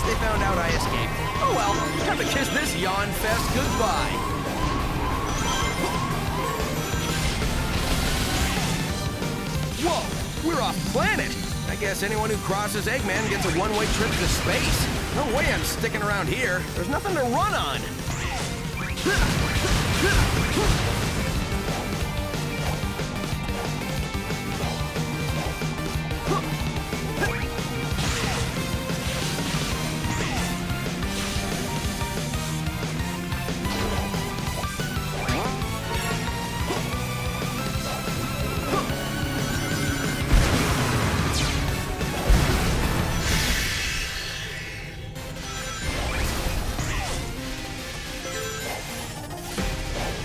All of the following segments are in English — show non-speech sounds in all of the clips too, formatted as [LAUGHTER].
they found out I escaped. Oh well, time to kiss this yawn fest goodbye. Whoa, we're off planet. I guess anyone who crosses Eggman gets a one-way trip to space. No way I'm sticking around here. There's nothing to run on. [LAUGHS]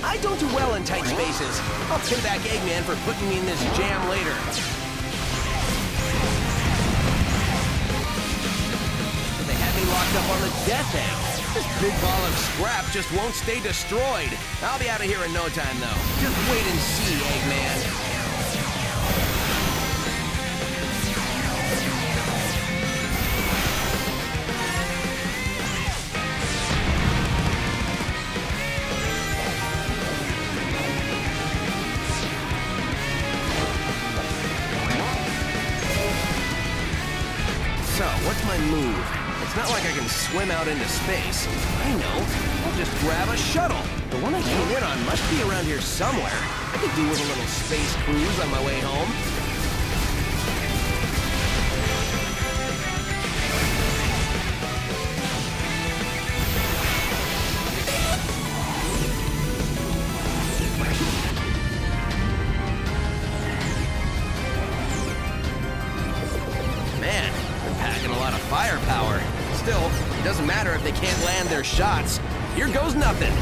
I don't do well in tight spaces. I'll pay back Eggman for putting me in this jam later. They had me locked up on the death egg. This big ball of scrap just won't stay destroyed. I'll be out of here in no time, though. Just wait and see, Eggman. What's my move? It's not like I can swim out into space. I know. I'll just grab a shuttle. The one I came in on must be around here somewhere. I could do with a little space cruise on my way home. Still, it doesn't matter if they can't land their shots. Here goes nothing.